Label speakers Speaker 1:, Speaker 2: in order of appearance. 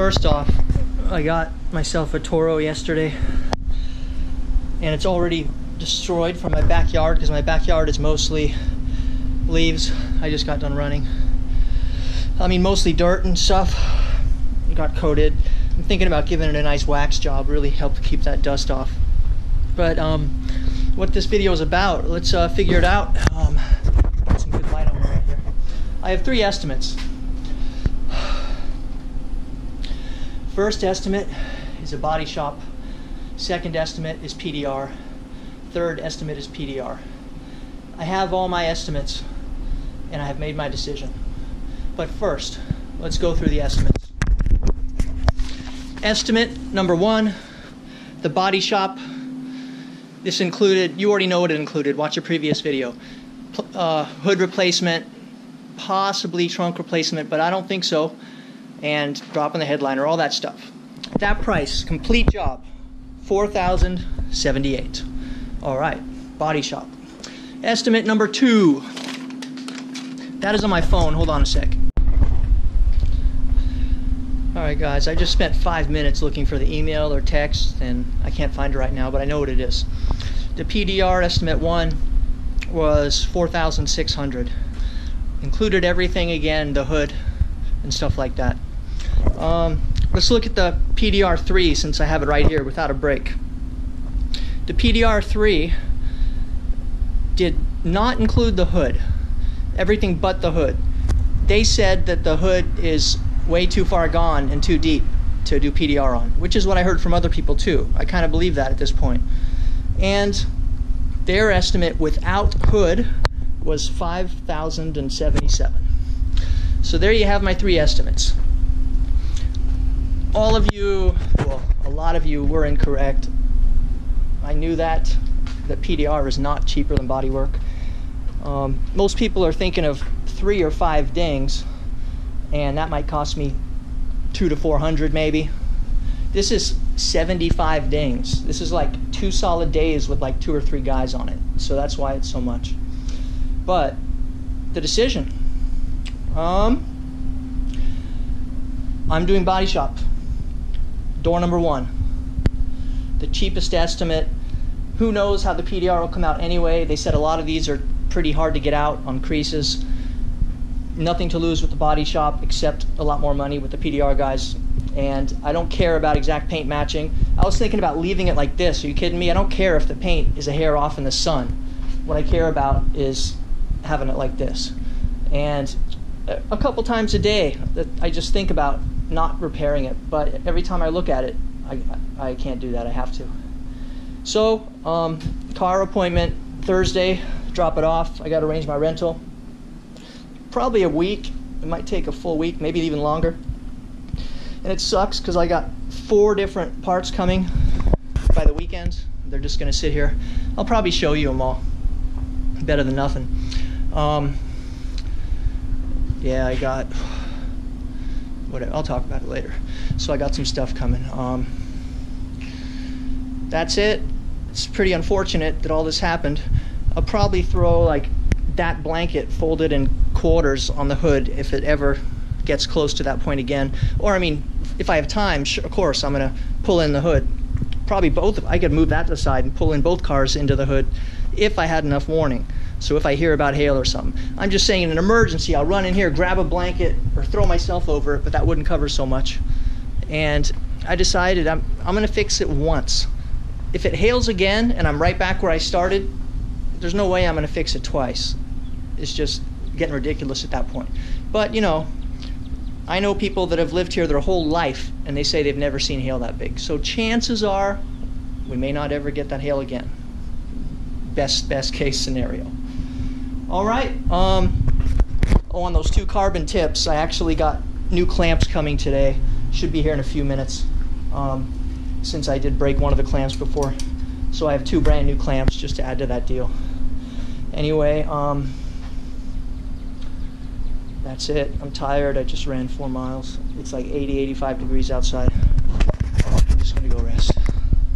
Speaker 1: First off, I got myself a Toro yesterday, and it's already destroyed from my backyard because my backyard is mostly leaves. I just got done running. I mean, mostly dirt and stuff. It got coated. I'm thinking about giving it a nice wax job, really help keep that dust off. But um, what this video is about, let's uh, figure it out. Um, right. I have three estimates. First estimate is a body shop. Second estimate is PDR. Third estimate is PDR. I have all my estimates and I have made my decision. But first, let's go through the estimates. Estimate number one, the body shop. This included, you already know what it included, watch a previous video. Uh, hood replacement, possibly trunk replacement, but I don't think so and dropping the headliner, all that stuff. That price, complete job, 4078 All right, body shop. Estimate number two. That is on my phone. Hold on a sec. All right, guys, I just spent five minutes looking for the email or text, and I can't find it right now, but I know what it is. The PDR estimate one was 4,600. Included everything again, the hood and stuff like that. Um, let's look at the PDR3 since I have it right here without a break. The PDR3 did not include the hood, everything but the hood. They said that the hood is way too far gone and too deep to do PDR on, which is what I heard from other people too. I kind of believe that at this point. And their estimate without hood was 5,077. So there you have my three estimates all of you, well, a lot of you were incorrect. I knew that, that PDR is not cheaper than bodywork. Um, most people are thinking of three or five dings, and that might cost me two to 400 maybe. This is 75 dings. This is like two solid days with like two or three guys on it. So that's why it's so much. But the decision. Um, I'm doing body shop door number one. The cheapest estimate. Who knows how the PDR will come out anyway? They said a lot of these are pretty hard to get out on creases. Nothing to lose with the body shop except a lot more money with the PDR guys. And I don't care about exact paint matching. I was thinking about leaving it like this. Are you kidding me? I don't care if the paint is a hair off in the sun. What I care about is having it like this. And a couple times a day that I just think about not repairing it. But every time I look at it, I, I can't do that. I have to. So, um, car appointment Thursday, drop it off. I got to arrange my rental. Probably a week. It might take a full week, maybe even longer. And it sucks because I got four different parts coming by the weekend. They're just going to sit here. I'll probably show you them all. Better than nothing. Um, yeah, I got whatever. I'll talk about it later. So I got some stuff coming. Um, that's it. It's pretty unfortunate that all this happened. I'll probably throw like that blanket folded in quarters on the hood if it ever gets close to that point again. Or I mean, if I have time, sure, of course, I'm gonna pull in the hood. Probably both. I could move that to the side and pull in both cars into the hood if I had enough warning. So if I hear about hail or something, I'm just saying in an emergency, I'll run in here, grab a blanket, or throw myself over it, but that wouldn't cover so much. And I decided I'm, I'm going to fix it once. If it hails again and I'm right back where I started, there's no way I'm going to fix it twice. It's just getting ridiculous at that point. But, you know, I know people that have lived here their whole life and they say they've never seen hail that big. So chances are we may not ever get that hail again. Best best case scenario. All right. Um, oh, on those two carbon tips, I actually got new clamps coming today. Should be here in a few minutes. Um, since I did break one of the clamps before, so I have two brand new clamps just to add to that deal. Anyway, um, that's it. I'm tired. I just ran four miles. It's like 80, 85 degrees outside. I'm just gonna go rest.